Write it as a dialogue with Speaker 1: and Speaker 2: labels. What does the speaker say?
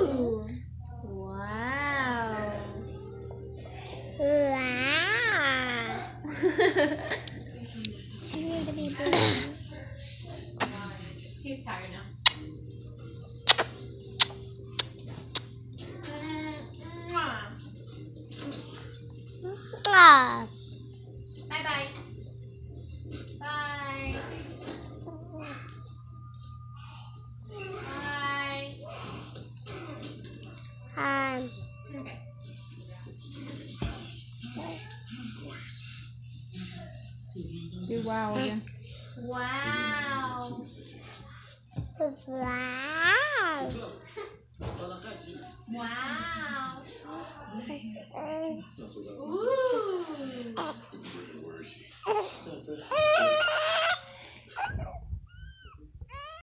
Speaker 1: Ooh. Wow. Wow.
Speaker 2: He's tired now. Love.
Speaker 1: Um,
Speaker 3: Do wow again.
Speaker 2: Wow.
Speaker 1: wow.
Speaker 2: Wow. Ooh.